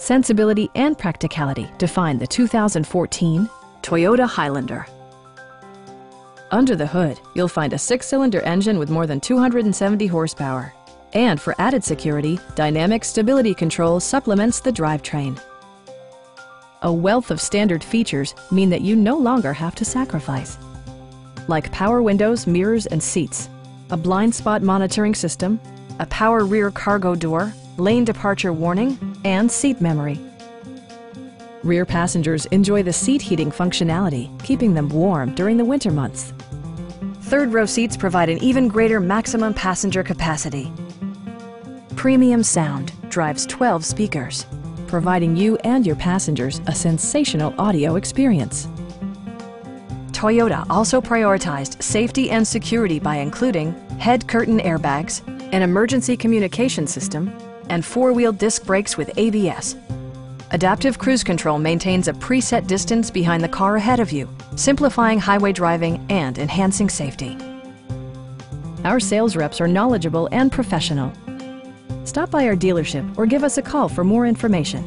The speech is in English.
Sensibility and practicality define the 2014 Toyota Highlander. Under the hood, you'll find a six-cylinder engine with more than 270 horsepower. And for added security, Dynamic Stability Control supplements the drivetrain. A wealth of standard features mean that you no longer have to sacrifice. Like power windows, mirrors, and seats, a blind spot monitoring system, a power rear cargo door, lane departure warning, and seat memory. Rear passengers enjoy the seat heating functionality, keeping them warm during the winter months. Third row seats provide an even greater maximum passenger capacity. Premium sound drives 12 speakers, providing you and your passengers a sensational audio experience. Toyota also prioritized safety and security by including head curtain airbags, an emergency communication system, and four-wheel disc brakes with ABS, Adaptive Cruise Control maintains a preset distance behind the car ahead of you, simplifying highway driving and enhancing safety. Our sales reps are knowledgeable and professional. Stop by our dealership or give us a call for more information.